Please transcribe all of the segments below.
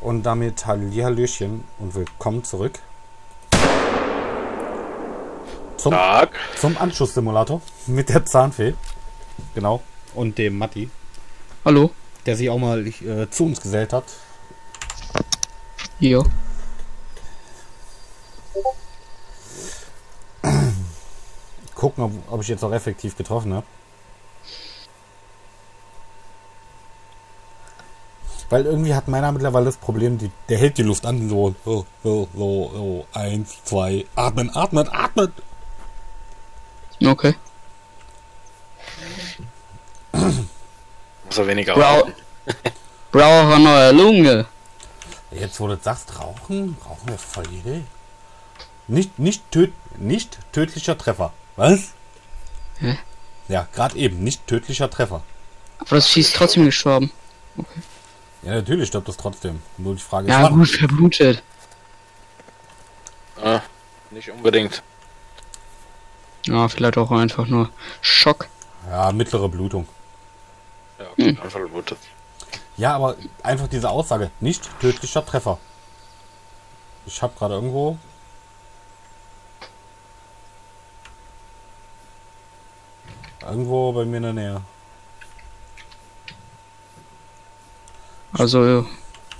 Und damit Hallihallöchen und willkommen zurück zum, Tag. zum Anschlusssimulator mit der Zahnfee. Genau. Und dem Matti, Hallo? der sich auch mal äh, zu uns gesellt hat. Hier. Gucken, ob, ob ich jetzt auch effektiv getroffen habe. Weil irgendwie hat meiner mittlerweile das Problem, die, der hält die Luft an, so, so, so, so, so, eins, zwei, atmen, atmen, atmen. Okay. Muss er weniger Brau rauchen. Brauche neue Lunge. Jetzt, wo du das sagst, rauchen, rauchen ist voll die Idee. Nicht, nicht, töt, nicht tödlicher Treffer. Was? Hä? Ja, gerade eben, nicht tödlicher Treffer. Aber das Vieh ist trotzdem gestorben. Ja, natürlich stirbt das trotzdem. Nur die Frage Ja, ist, wann. gut, verblutet. Ah, nicht unbedingt. Ja, vielleicht auch einfach nur Schock. Ja, mittlere Blutung. Ja, Hm. gut, Anfall blutet. Ja, aber einfach diese Aussage, nicht tödlicher Treffer. Ich habe gerade irgendwo. Irgendwo bei mir in der Nähe. Also,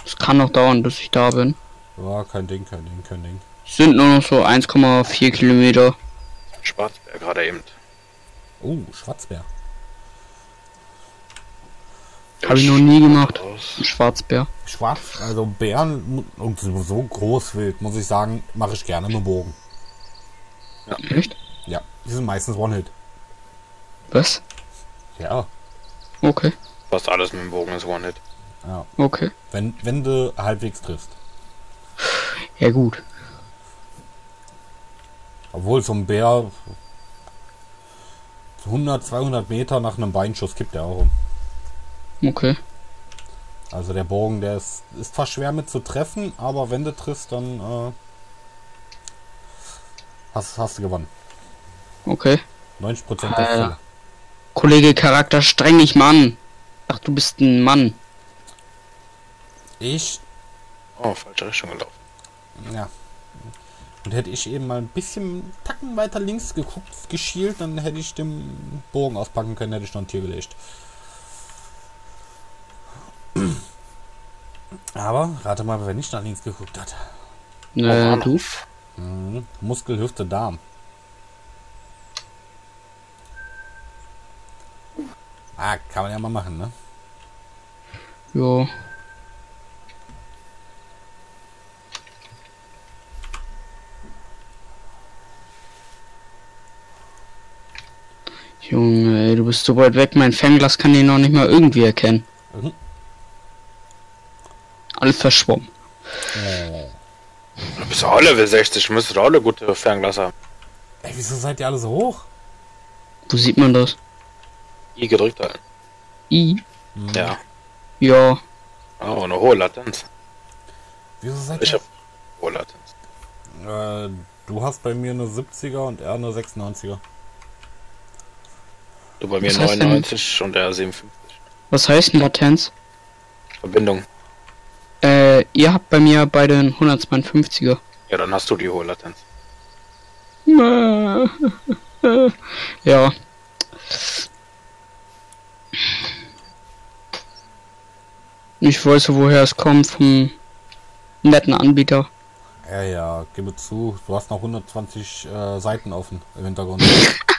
es kann noch dauern, bis ich da bin. Ja, kein Ding, kein Ding, kein Ding. Es sind nur noch so 1,4 Kilometer. Schwarzbär gerade eben. Oh, Schwarzbär. Habe ich noch nie gemacht. Schwarzbär. Schwarz, also Bären und so groß wild, muss ich sagen, mache ich gerne mit Bogen. Echt? Ja, die sind meistens One-Hit. Was? Ja, Okay. Fast alles mit dem Bogen ist One-Hit. Ja. Okay. Wenn, wenn du halbwegs triffst. Ja, gut. Obwohl so ein Bär 100, 200 Meter nach einem Beinschuss kippt er auch um. Okay. Also der Bogen, der ist, ist zwar schwer mit zu treffen, aber wenn du triffst, dann äh, hast, hast du gewonnen. Okay. 90% der Alter. Fälle. Kollege Charakter, streng dich mal an. Ach, du bist ein Mann. Ich, Oh, falsche Richtung gelaufen. ja. Und hätte ich eben mal ein bisschen Tacken weiter links geguckt, geschielt, dann hätte ich den Bogen auspacken können, hätte ich noch ein Tier gelegt. Aber rate mal, wer nicht nach links geguckt hat. Äh, Mann. du? Mhm. Muskel, Hüfte, Darm. Ah, kann man ja mal machen, ne? Jo. Junge, ey, du bist so weit weg, mein Fernglas kann den noch nicht mal irgendwie erkennen. Mhm. Alles verschwommen. Oh. Du bist auch Level 60, müsstest eine gute Fernglas haben. Ey, wieso seid ihr alle so hoch? Wo sieht man das? I gedrückt halten. I? Mhm. Ja. Ja. Oh, eine hohe Latenz. Wieso seid Ich ihr? hab hohe Latenz. Äh, du hast bei mir eine 70er und er eine 96er. Du bei mir Was heißt denn- 99 und er 57. Was heißt denn Latenz? Verbindung. Äh, ihr habt bei mir beide einen 152er. Ja, dann hast du die hohe Latenz. ja. Ich weiß, woher es kommt, vom netten Anbieter. Ja, ja, gebe zu, du hast noch 120 äh, Seiten offen im Hintergrund.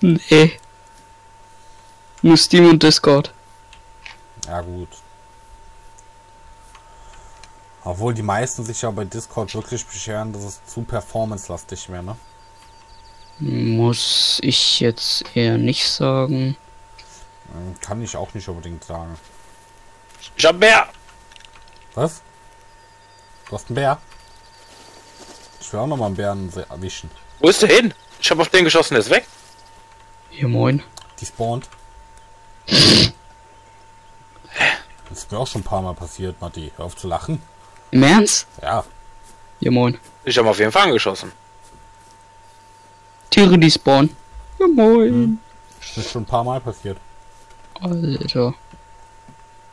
Nee. Nur Steam und Discord. ja, gut. Obwohl die meisten sich ja bei Discord wirklich beschweren, dass es zu performance-lastig wäre, ne? Muss ich jetzt eher nicht sagen. Ähm, Kann ich auch nicht unbedingt sagen. Ich hab mehr! Was? Du hast einen Bär? Ich will auch noch mal einen Bären erwischen. Wo ist der hin? Ich hab auf den geschossen, der ist weg. Hier moin. Die spawnt. Das ist mir auch schon ein paar Mal passiert, Matti. Hör auf zu lachen. Im Ernst? Ja, Ja moin. Ich hab auf jeden Fall angeschossen. Tiere, die spawnen. Ja moin. das ist schon ein paar Mal passiert. Alter.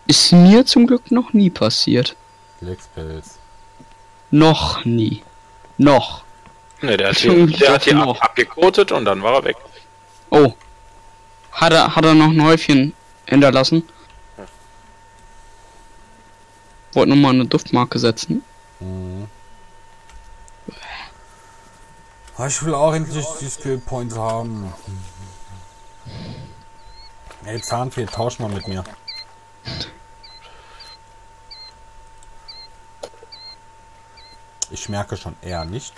Ist mir zum Glück noch nie passiert. Glückspilz. Noch nie. Noch. Ne, der hat hier, der hat hier noch. ab, abgekotet und dann war er weg. Oh. Hat er, hat er noch ein Häufchen hinterlassen? Wollte noch mal eine Duftmarke setzen. Mhm. Ich will auch endlich die Skill Points haben. Ey, Zahnfee, tausch mal mit mir. Ich merke schon eher nicht.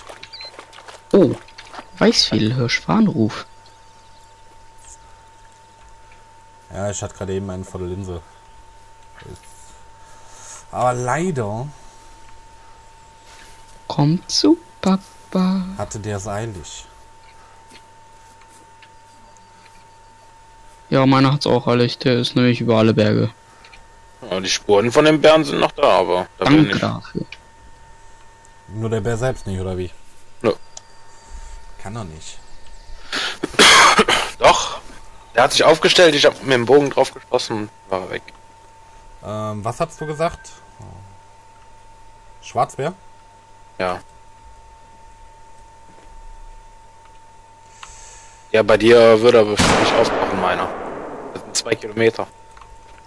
Oh. Weißfehlhirsch, Warnruf. Ja, ich hatte gerade eben einen vor der Linse. Aber leider Kommt zu Papa. hatte der es eilig. Ja, meiner hat's auch eilig. Der ist nämlich über alle Berge. Ja, die Spuren von den Bären sind noch da, aber da Danke ich. dafür. Nur der Bär selbst nicht, oder wie? Nö. Kann er nicht. Doch. Der hat sich aufgestellt, ich hab mit dem Bogen drauf geschossen und war er weg. Ähm, was hast du gesagt? Schwarzbär? Ja. Ja, bei dir würde er bestimmt nicht auftauchen, meiner. Das sind zwei Kilometer.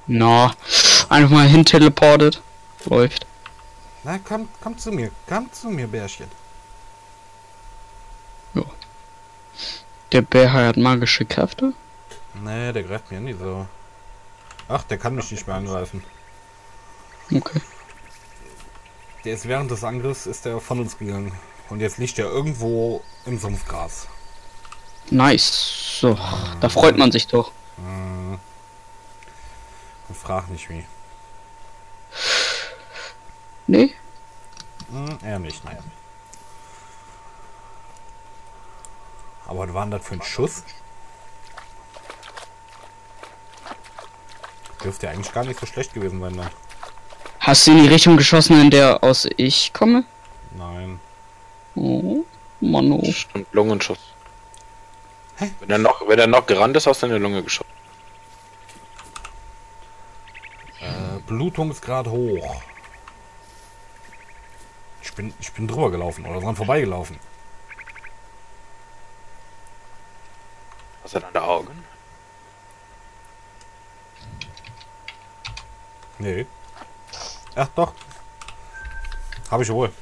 Na, einfach mal hin teleportet. Läuft. Na, komm, komm zu mir. Komm zu mir, Bärchen. Der Bär hat magische Kräfte. Nee, der greift mir nicht so. Ach, der kann mich nicht mehr angreifen. Okay. Der ist während des Angriffs ist er von uns gegangen. Und jetzt liegt er irgendwo im Sumpfgras. Nice. So, da freut man sich doch. Hm. Und frag nicht wie. Nee? Hm, eher nicht, nein. Aber was war denn das für ein Schuss? Dürfte ja eigentlich gar nicht so schlecht gewesen sein dann. Hast du in die Richtung geschossen, in der aus ich komme? Nein. Oh, Mann, oh. Stimmt, Lungenschuss. Hä? Wenn er noch, wenn er noch gerannt ist, hast du in die Lunge geschossen. Äh, Blutungsgrad hoch. Ich bin, ich bin drüber gelaufen oder dran vorbeigelaufen. Hast du deine Augen? Nee. Ach doch. Habe ich wohl.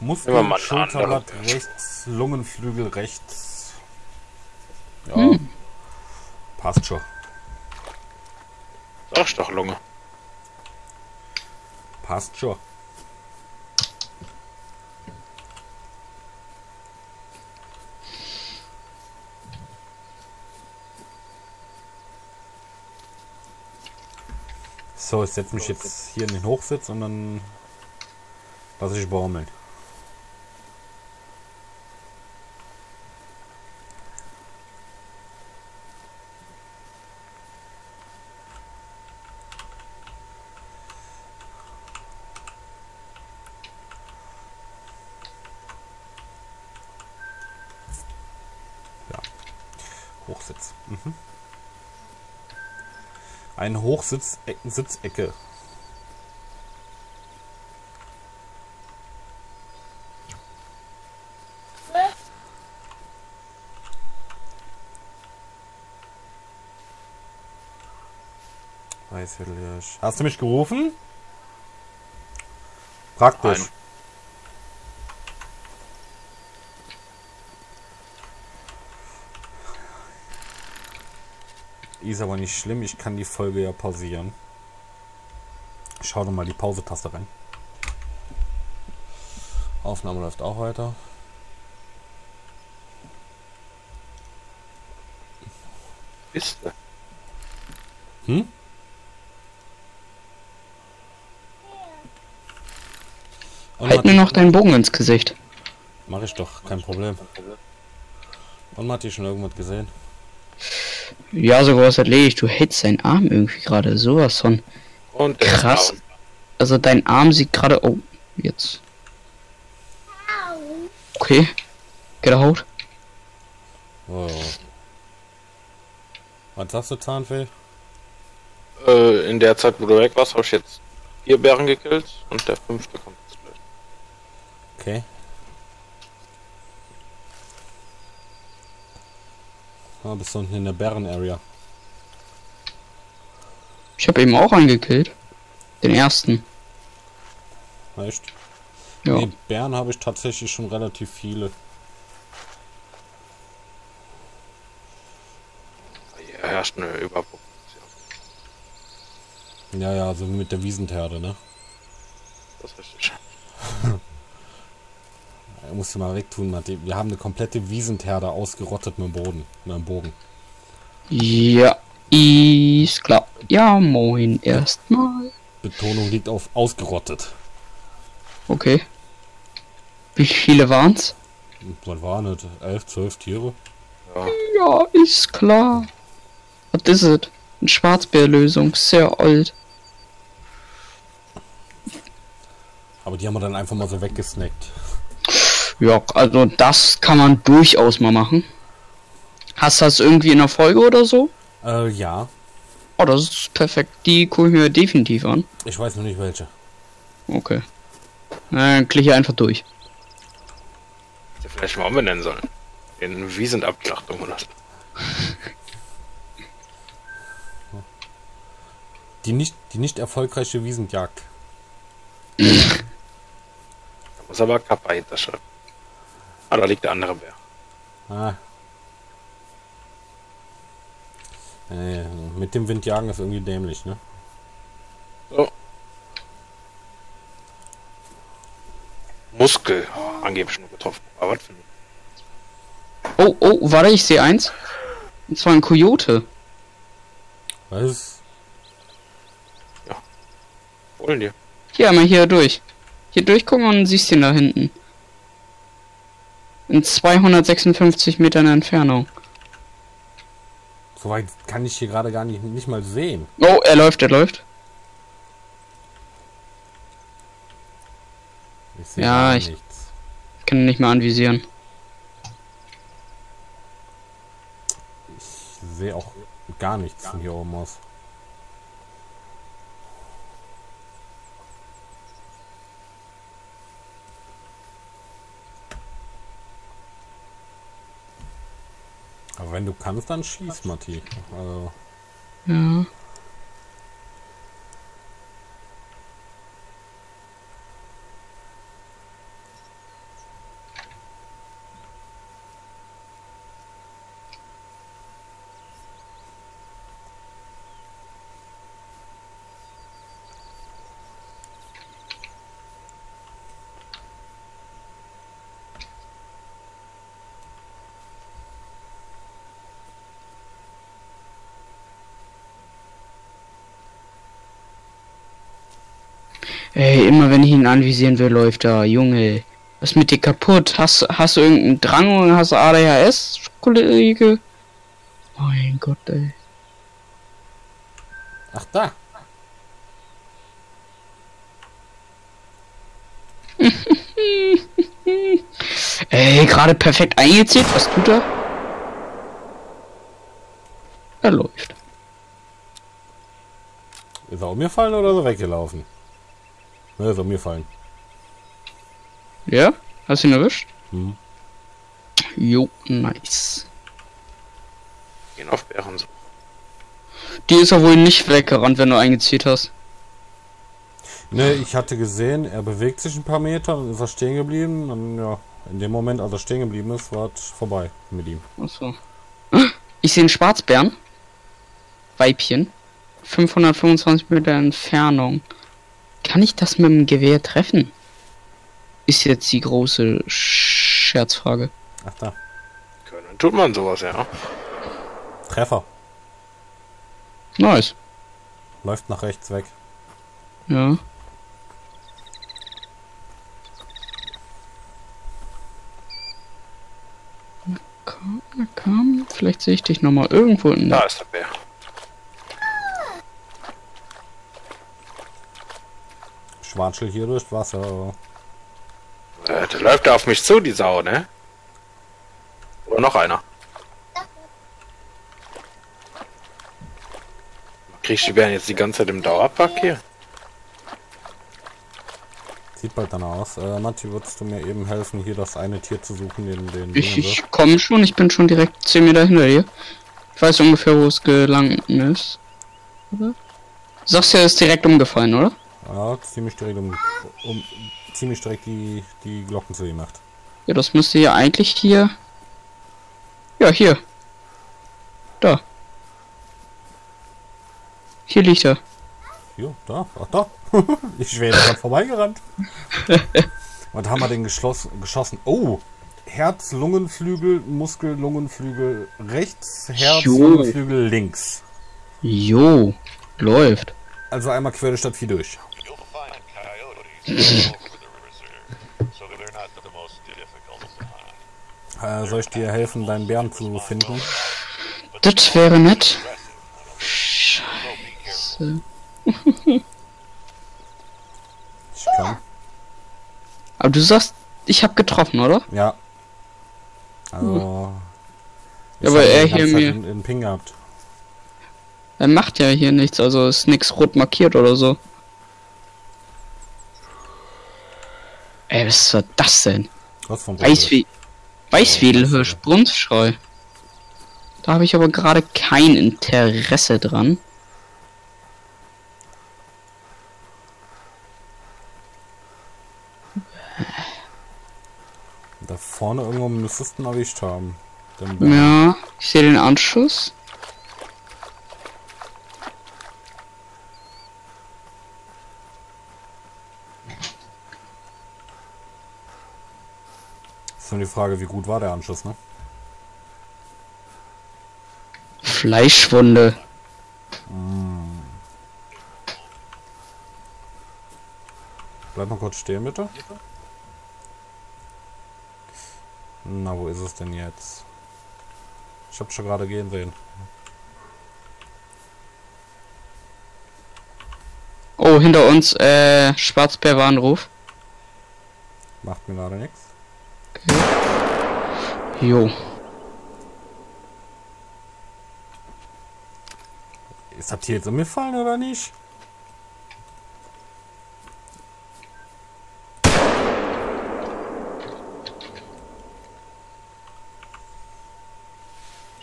Muskel, Immer mal eine Schulterblatt andere. rechts, Lungenflügel rechts. Ja. Hm. Passt schon. Sag ich doch Lunge. Passt schon. So, ich setze mich jetzt hier in den Hochsitz und dann lasse ich baumeln. Ja. Hochsitz. Mhm. Ein Hochsitz, Eck- Sitzecke. Weißhirsch. Hast du mich gerufen? Praktisch. Nein. Ist aber nicht schlimm, ich kann die Folge ja pausieren. Ich schau noch mal die Pause-Taste rein. Aufnahme läuft auch weiter. Bist du? Hm? Und Halt mir noch deinen Bogen ins Gesicht. Mach ich doch, kein Problem. Und hat die schon irgendwas gesehen? Ja, sogar was erledigt. Du hältst deinen Arm irgendwie gerade. Sowas von. Und ist Krass. Also dein Arm sieht gerade. Oh, jetzt. Okay. Get out. Oh. Was sagst du, Zahnfee? Äh, in der Zeit, wo du weg warst, habe ich jetzt vier Bären gekillt und der fünfte kommt jetzt gleich. Okay. Ah, bist du unten in der Bären-Area. Ich habe eben auch einen gekillt. Den ersten. Weißt Ja. Nee, Bären habe ich tatsächlich schon relativ viele. Hier herrscht eine Überpopulation. Ja, ja, so mit der Wiesenterde, ne? Das ist richtig. Er muss mal wegtun, Matti. Wir haben eine komplette Wiesenterde ausgerottet mit dem Boden, mit dem Bogen. Ja, ist klar. Ja, moin erstmal. Betonung liegt auf ausgerottet. Okay. Wie viele waren's? Was waren das? Elf, zwölf Tiere? Ja, Ja, ist klar. Was ist es? Eine Schwarzbärlösung, sehr alt. Aber die haben wir dann einfach mal so weggesnackt. Ja, also das kann man durchaus mal machen. Hast du das irgendwie in der Folge oder so? Äh, ja. Oh, das ist perfekt. Die gucke ich mir definitiv an. Ich weiß noch nicht welche. Okay. Na, Dann klicke ich einfach durch. hätte vielleicht mal umbenennen sollen. In Wiesendabschlachtung oder so. Die nicht, die nicht erfolgreiche Wiesenjagd. Da muss aber Kappa hinterschreiben. Ah, da liegt der andere Bär. Ah. Äh, mit dem Windjagen ist irgendwie dämlich, ne? So. Muskel. Angeblich nur getroffen. Aber was für ein... Oh, oh, warte, ich sehe eins. Und zwar ein Kojote. Was? Holen dir. Hier, einmal hier durch. Hier durchgucken und siehst ihn da hinten. In 256 Metern Entfernung. Soweit kann ich hier gerade gar nicht, nicht mal sehen. Oh, er läuft, er läuft. Ich Ja, ich- nichts. Ich kann ihn nicht mehr anvisieren. Ich sehe auch gar nichts von hier oben aus. Aber wenn du kannst, dann schieß, Matti. Also, Ja. Ey, immer wenn ich ihn anvisieren will, läuft er. Junge, was ist mit dir kaputt? Hast, hast du irgendeinen Drang oder hast du ADHS, Kollege? Mein Gott, ey. ach da. Ey, gerade perfekt eingezählt. Was tut er? Er läuft. Ist er umgefallen oder ist er weggelaufen? Ne, ist er umgefallen. Ja? Hast du ihn erwischt? Hm. Jo, nice. Gehen auf Bären so. Die ist ja wohl nicht weggerannt, wenn du eingezählt hast. Ne, ich hatte gesehen, er bewegt sich ein paar Meter, dann ist er stehen geblieben. Dann, ja, in dem Moment, als er stehen geblieben ist, war es vorbei mit ihm. Achso. Ich sehe einen Schwarzbären. Weibchen. 525 Meter Entfernung. Kann ich das mit dem Gewehr treffen? Ist jetzt die große Scherzfrage. Ach da. Können. Tut man sowas, ja. Treffer. Nice. Läuft nach rechts weg. Ja. Na komm, na komm. Vielleicht sehe ich dich noch mal irgendwo in Da der... ist der Bär. Schwarzel hier durchs Wasser. Äh, der läuft da auf mich zu, die Sau, ne? Oder noch einer. Krieg ich die Bären jetzt die ganze Zeit im Dauerpack hier? Sieht bald danach aus. Äh, Matti, würdest du mir eben helfen, hier das eine Tier zu suchen, den, den Ich, ich komme schon, ich bin schon direkt 10 Meter hinter dir. Ich weiß ungefähr, wo es gelangt ist. Oder? Du sagst ja, es ist direkt umgefallen, oder? Ja, ziemlich direkt um, um ziemlich direkt die, die Glocken zu gemacht. Ja, das müsste ja eigentlich hier. Ja, hier. Da. Hier liegt er. Hier, da, ach da. ich wäre gerade vorbeigerannt. Was haben wir denn geschlossen, geschossen? Oh, Herz, Lungenflügel, Muskel, Lungenflügel rechts, Herz, Jo. Lungenflügel links. Jo, läuft. Also einmal quer durch Stadt 4 durch. Äh, soll ich dir helfen, deinen Bären zu finden? Das wäre nett. Scheiße. Ich kann. Aber du sagst, ich habe getroffen, oder? Ja. Also. Ja, aber er hier mir- In, in Ping gehabt. Er macht ja hier nichts, also ist nichts rot markiert oder so. Ey, was war das denn? Was von Weißwie Weißwedelhirsch, Brunfschrei. Da habe ich aber gerade kein Interesse dran. Da vorne irgendwo müsstest du erwischt haben. Ja, ich sehe den Anschluss. Ist nur die Frage, wie gut war der Anschluss, ne? Fleischwunde. Bleib mal kurz stehen, bitte. Na, wo ist es denn jetzt? Ich hab schon gerade gehen sehen. Oh, hinter uns, äh, Schwarzbär-Warnruf. Macht mir leider nichts. Jo. Ist das hier jetzt umgefallen oder nicht?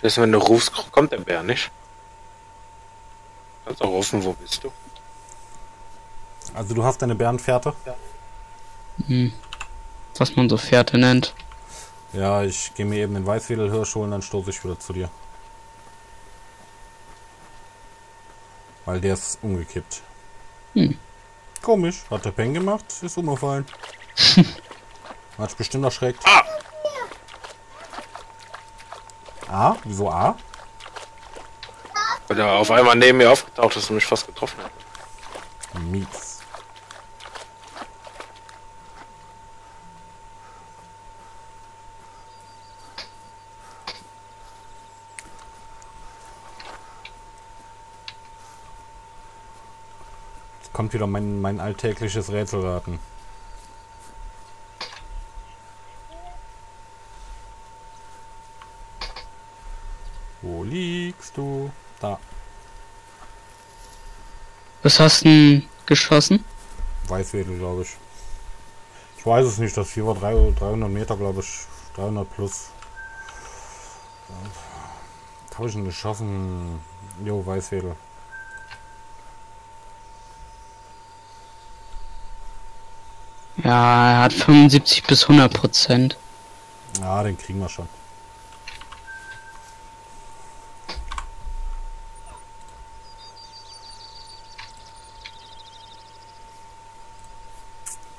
Das wenn du rufst, kommt der Bär nicht. Kannst auch rufen, wo bist du? Also du hast deine Bärenfährte? Hm. Was man so Fährte nennt. Ja, ich gehe mir eben den Weißwedelhirsch holen, dann stoße ich wieder zu dir. Weil der ist umgekippt. Hm. Komisch, hat der Peng gemacht, ist umgefallen. hat sich bestimmt erschreckt. A? Wieso A? Weil er auf einmal neben mir aufgetaucht ist und mich fast getroffen hat. Mies. Jetzt kommt wieder mein, mein alltägliches Rätselraten. Wo liegst du? Da. Was hast du geschossen? Weißwedel, glaube ich. Ich weiß es nicht, das hier war drei- 300 Meter, glaube ich. 300 plus. Habe ich denn geschossen? Jo, Weißwedel. Ja, er hat 75 bis 100 Prozent. Ja, den kriegen wir schon.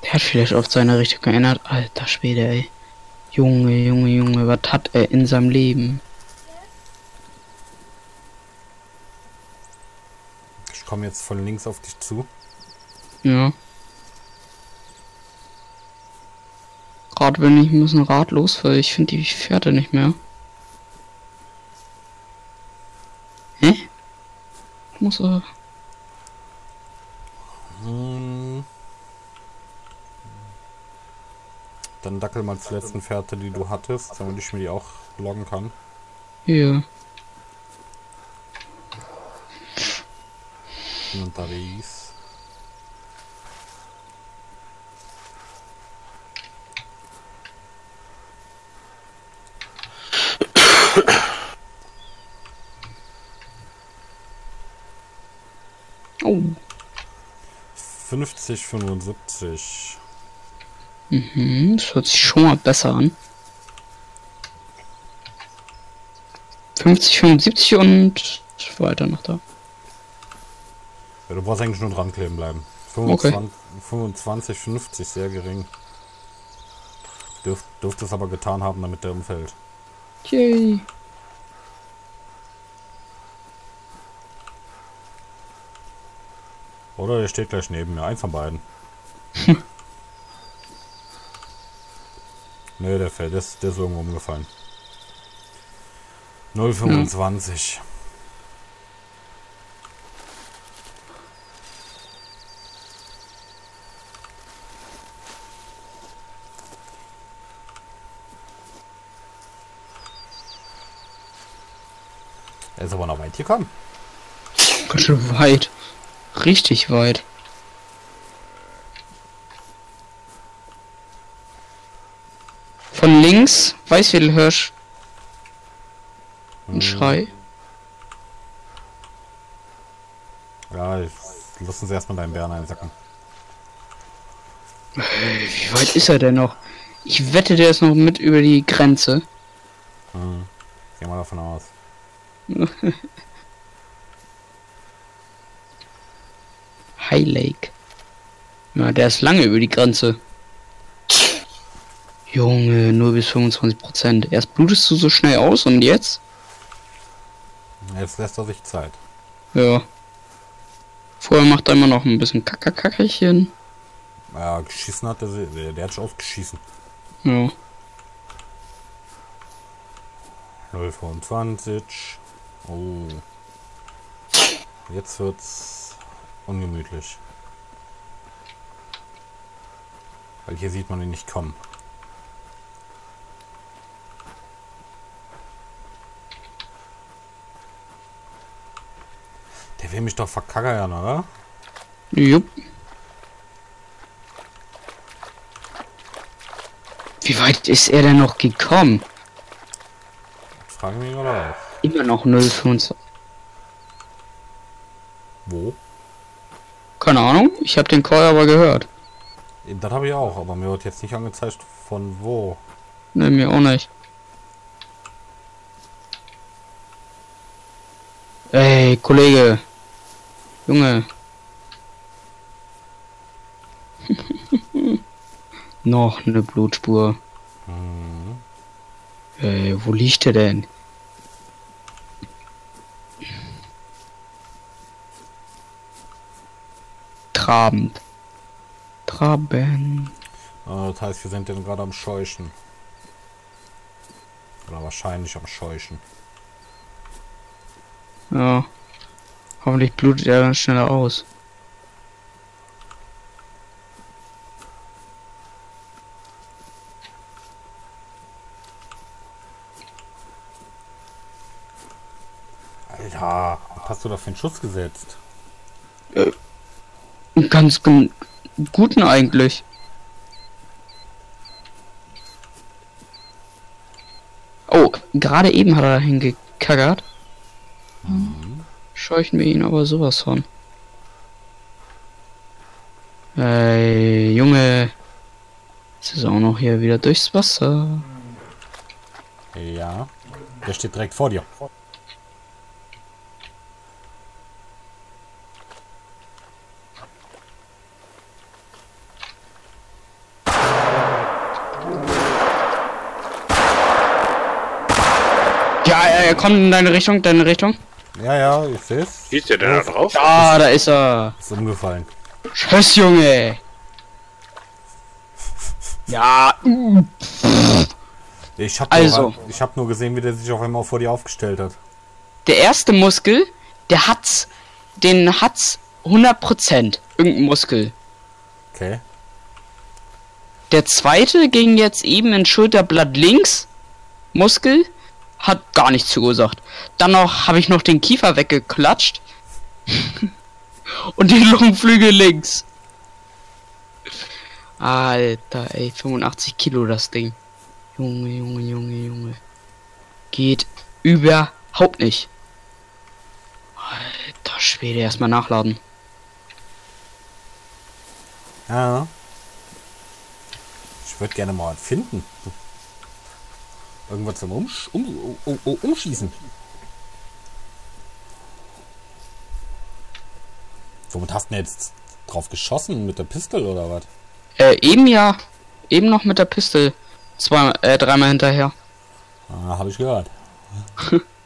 Der hat vielleicht auf seine Richtung geändert. Alter Schwede, ey. Junge, Junge, Junge, was hat er in seinem Leben? Ich komme jetzt von links auf dich zu. Ja. Gerade bin ich ein bisschen ratlos, weil ich finde die Pferde nicht mehr. Hä? Ich muss äh, Hm. Dann dackel mal zur letzten Fährte, die du hattest, damit ich mir die auch loggen kann. bin unterwegs. Oh. 50, 75. Mhm, das hört sich schon mal besser an. 50, 75 und weiter noch da. Ja, du brauchst eigentlich nur dran kleben bleiben. Okay. 25, 25 50, sehr gering. Dürft, dürfte es aber getan haben, damit der umfällt. Yay. Oder der steht gleich neben mir. Eins von beiden. Nö, der fällt. Der ist, der ist irgendwo umgefallen. 0,25. Er ist aber noch weit gekommen. Ganz schön weit. Richtig weit. Von links, Weißwedelhirsch. Ein Schrei. Ja, lass uns erstmal deinen Bären einsacken. Wie weit ist er denn noch? Ich wette, der ist noch mit über die Grenze. Hm. Geh mal davon aus. High Lake. Ja, der ist lange über die Grenze. Junge, nur bis 25 Prozent. Erst blutest du so schnell aus und jetzt? Jetzt lässt er sich Zeit. Ja. Vorher macht er immer noch ein bisschen Kackerkackerchen. Ja, geschissen hat er, sie- der, der hat schon ausgeschissen. Ja. 0,25. Oh. Jetzt wird's ungemütlich. Weil hier sieht man ihn nicht kommen. Der will mich doch verkackern, oder? Jupp. Wie weit ist er denn noch gekommen? Fragen mich oder auch. Immer noch 0,25. Wo? Keine Ahnung, ich habe den Call aber gehört. Das habe ich auch, aber mir wird jetzt nicht angezeigt von wo. Ne, mir auch nicht. Ey, Kollege. Junge. Noch eine Blutspur. Hm. Ey, wo liegt er denn? Trabend. Traben. Äh, Das heißt, wir sind denn gerade am Scheuchen. Oder wahrscheinlich am Scheuchen. Ja. Hoffentlich blutet er dann schneller aus. Alter, was hast du da für einen Schuss gesetzt? Einen Ganz guten eigentlich. Oh, gerade eben hat er hingekackert. Scheuchen wir ihn aber sowas von. Ey, Junge. Jetzt ist auch noch hier wieder durchs Wasser. Ja. Der steht direkt vor dir. Ja, er, er kommt in deine Richtung, deine Richtung. Ja, ja, ich seh's. Siehst du denn da drauf? Ah, da ist er. Ist umgefallen. Tschüss, Junge. Ja, Ich hab, Also. nur, ich hab nur gesehen, wie der sich auf einmal vor dir aufgestellt hat. der erste Muskel, der hat's, den hat's 100%. Irgendein Muskel. Okay. Der zweite ging jetzt eben in Schulterblatt links. Muskel. Hat gar nichts verursacht. Dann noch habe ich noch den Kiefer weggeklatscht. Und die Lungenflügel links. Alter, ey, 85 Kilo das Ding. Junge, Junge, Junge, Junge. Geht überhaupt nicht. Alter Schwede, erstmal nachladen. Ja. Ich würde gerne mal finden. Irgendwas zum Umsch um, um, um, Umschießen. Womit hast du denn jetzt drauf geschossen? Mit der Pistole oder was? Äh, eben ja. Eben noch mit der Pistole. Zwei, äh, dreimal hinterher. Ah, habe ich gehört.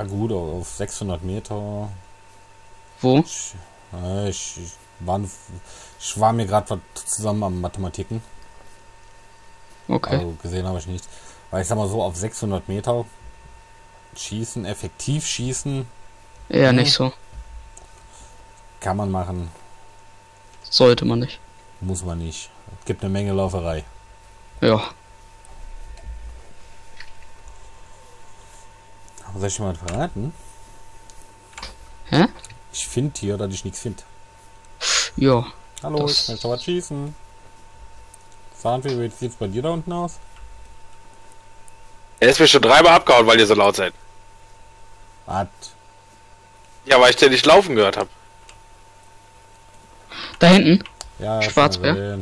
ah, gut, auf 600 Meter. Wo? Ich, äh, ich, ich, war, ich war mir gerade zusammen am Mathematiken. Okay. Also gesehen habe ich nichts. Weil ich sag mal so, auf 600 Meter schießen, effektiv schießen, Eher Mhm. nicht so. kann man machen, Sollte man nicht. muss man nicht. Es gibt eine Menge Lauferei. Ja. Soll ich mal verraten? Hä? Ich finde hier, dass ich nichts finde. Ja. Hallo, Das- ich möchte was schießen. Zahnfee, wie sieht's bei dir da unten aus? Er ist mir schon dreimal abgehauen, weil ihr so laut seid. Was? Ja, weil ich den nicht laufen gehört habe. Da hinten. Ja, Schwarzbär?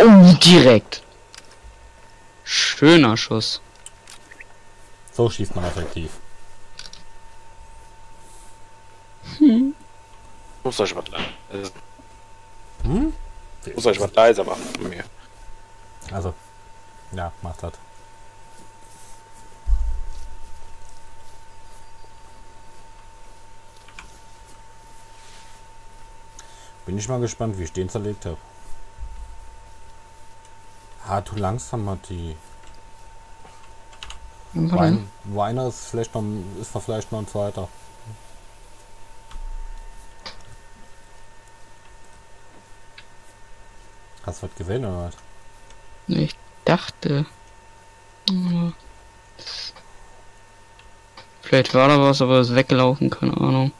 Oh, direkt. Schöner Schuss. So schießt man effektiv. Muss euch was leiser. Hm? Muss euch was leiser machen von mir. Also, ja, macht das. Bin ich mal gespannt, wie ich den zerlegt habe. Ah, du langsam, Matti. Wo, Warte. ein, wo einer ist, vielleicht noch, ist da vielleicht noch ein zweiter. Hast du was gesehen oder was? Ich dachte. Vielleicht war da was, aber ist weggelaufen, keine Ahnung.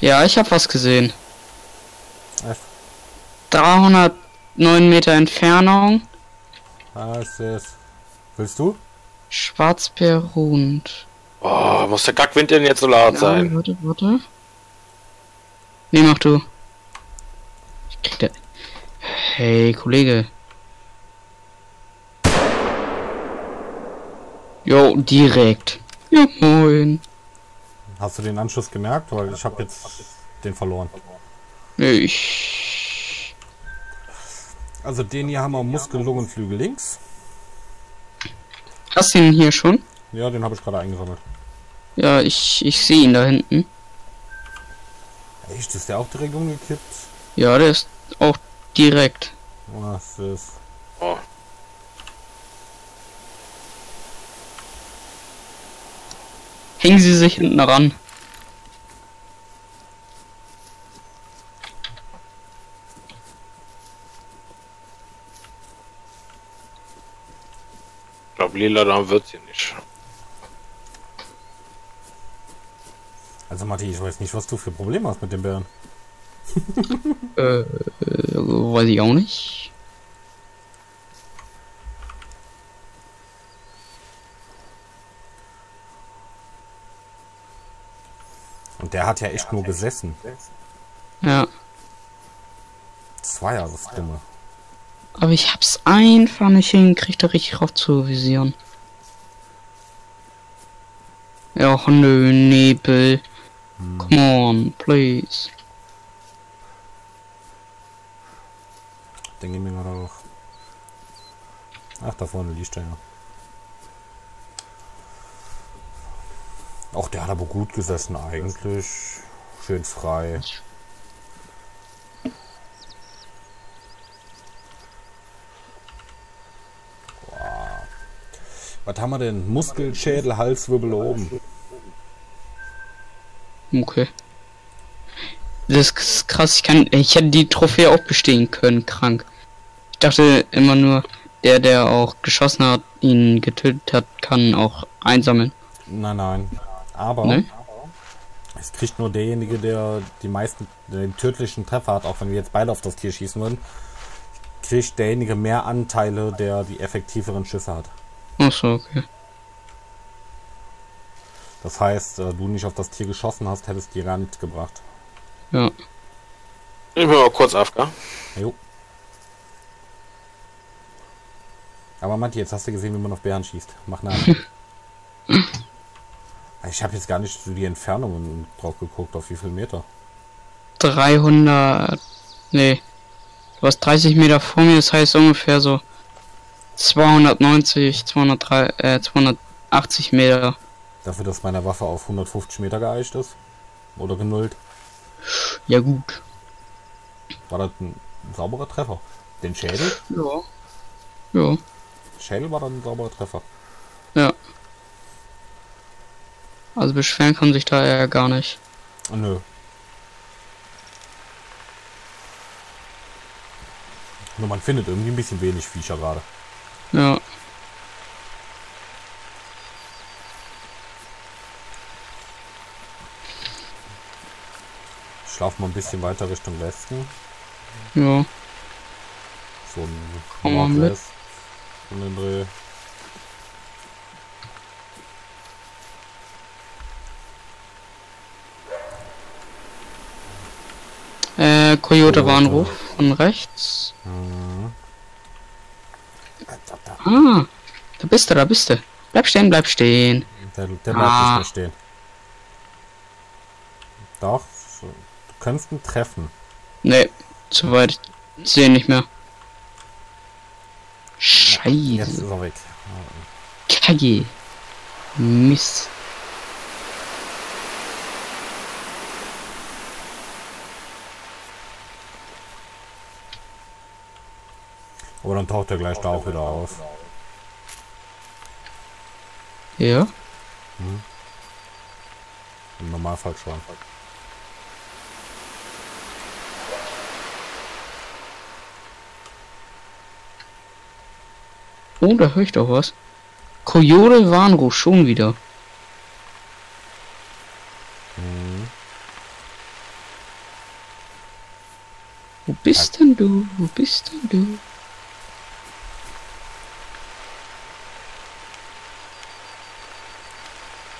Ja, ich habe was gesehen. Echt? 309 Meter Entfernung. Was ist? Willst du? Schwarzbeerrund. Oh, muss der Kackwind denn jetzt so laut sein? warte, warte. Nee, mach du. Ich krieg da. Hey, Kollege. Jo, direkt. Ja, moin. Hast du den Anschluss gemerkt? Weil ich habe jetzt den verloren. Nee, ich. Also den hier haben wir Muskel, Lungenflügel links. Hast du ihn hier schon? Ja, den habe ich gerade eingesammelt. Ja, ich, ich sehe ihn da hinten. Echt? Ist der auch direkt umgekippt? Ja, der ist auch direkt. Was ist? Oh. Hängen Sie sich hinten ran. Ich glaube, lila dann wird's hier nicht. Also Matti, ich weiß nicht, was du für Probleme hast mit dem Bären. Äh, äh, weiß ich auch nicht. Und der hat ja echt nur gesessen. Ja. Das war ja das Dumme. Aber ich hab's einfach nicht hingekriegt, da richtig drauf zu visieren. Ja, nö, Nebel. Come on, please. Den gehen wir mal. Ach, da vorne liegt er ja. Auch der hat aber gut gesessen eigentlich. Schön frei. Was haben wir denn? Muskel, Schädel, Halswirbel oben. Okay. Das ist krass, ich kann. Ich hätte die Trophäe auch bestehen können, krank. Ich dachte immer nur, der, der auch geschossen hat, ihn getötet hat, kann auch einsammeln. Nein, nein. Aber Ne? es kriegt nur derjenige, der die meisten, den tödlichen Treffer hat, auch wenn wir jetzt beide auf das Tier schießen würden, kriegt derjenige mehr Anteile, der die effektiveren Schüsse hat. Achso, okay. Das heißt, äh, du nicht auf das Tier geschossen hast, hättest dir gar nichts gebracht. Ja. Ich bin mal kurz AFK. Jo. Aber Matti, jetzt hast du gesehen, wie man auf Bären schießt. Mach nach. ich habe jetzt gar nicht so die Entfernungen drauf geguckt, auf wie viel Meter. 300. Nee. Du hast 30 Meter vor mir, das heißt ungefähr so 290, 203, äh, 280 Meter. Dafür, dass meine Waffe auf 150 Meter geeicht ist. Oder genullt. Ja, gut. War das ein sauberer Treffer. Den Schädel? Ja. Ja. Schädel war dann ein sauberer Treffer. Ja. Also beschweren kann sich da ja gar nicht. Nö. Nur man findet irgendwie ein bisschen wenig Viecher gerade. Ja. Ich laufe mal ein bisschen weiter Richtung Westen. Ja. So ein Komm mal mit. Um den Dreh. Äh, Coyote Coyote. Warnruf von rechts. Mhm. Ah, da bist du, da bist du. Bleib stehen, bleib stehen. Der, der bleibt Ah. nicht mehr stehen. Doch, du könntest ihn treffen. Nee, zu weit. Ich sehe nicht mehr. Jetzt Scheiße. ist er weg. Kacke. Mist. Aber dann taucht er gleich da auch wieder auf. Ja. Im Normalfall schon. Oh, da höre ich doch was. Coyote Warnruf schon wieder. Mhm. Wo bist denn du? Wo bist denn du?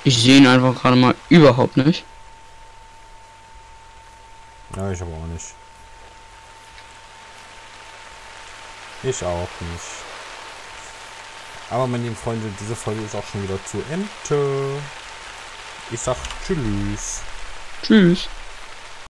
Ich sehe ihn einfach gerade mal überhaupt nicht. Ja, ich aber auch nicht. Ich auch nicht. Aber meine lieben Freunde, diese Folge ist auch schon wieder zu Ende. Ich sag Tschüss. Tschüss.